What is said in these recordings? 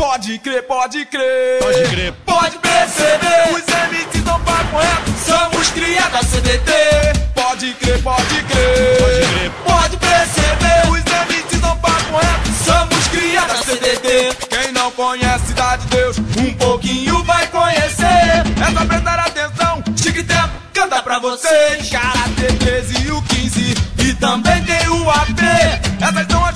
Pode crer, pode crer. Pode crer. Pode perceber. Os MCs não pagam reto. Somos criados da CDT. Pode crer, pode crer. Pode crer. Pode perceber. Os MCs não pagam reto. Somos criados da CDT. Quem não conhece Cidade de Deus, um pouquinho vai conhecer. É só prestar atenção. Chique Tempo canta pra vocês. Karate 13 e o 15. E também tem o AP. Essas são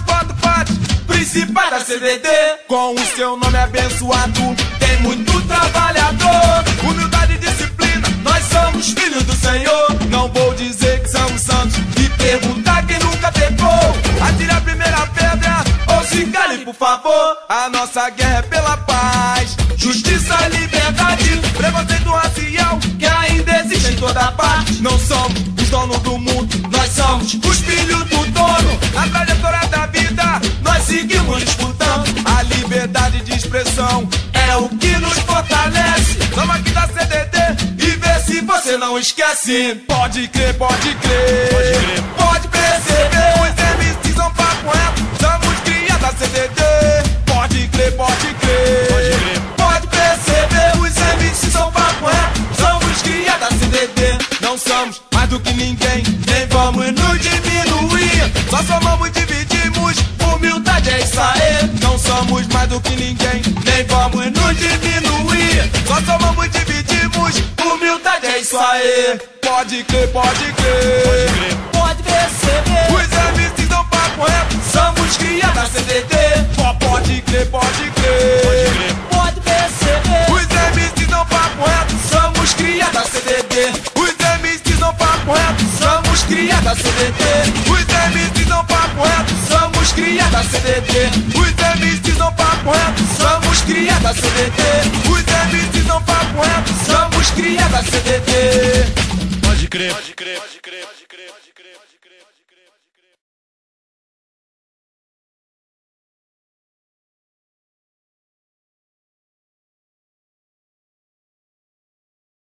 CDD. Com o seu nome abençoado, tem muito trabalhador. Humildade e disciplina, nós somos filhos do Senhor. Não vou dizer que somos santos e perguntar quem nunca pecou. Atire a primeira pedra ou se cale, por favor. A nossa guerra é pela paz, justiça liberdade. Preconceito racial que ainda existe em toda parte. Não somos os donos do mundo, nós somos os filhos do dono. A trajetória da vida, é o que nos fortalece. Vamos aqui da CDD e vê se você não esquece. Pode crer, pode crer. Pode crer. Pode perceber. Os MCs são papo reto. Somos criados da CDD. Pode crer, pode crer. Pode crer. Pode perceber. Os MCs são papo reto. Somos criados da CDD. Não somos mais do que ninguém. Nem vamos nos diminuir. Só somamos e mais do que ninguém. Nem vamos nos diminuir. Só somamos dividimos. Humildade é isso aí. Pode crer, pode crer. Pode crer. Pode perceber. Os da CDT. Os MCs não pagam reto. Somos criados da CDT. Os MCs não pagam reto. Somos criados da CDT. Os MCs não pagam reto. Somos criados da CDT. Pode crer. Pode crer. Pode crer. Pode crer. Pode crer.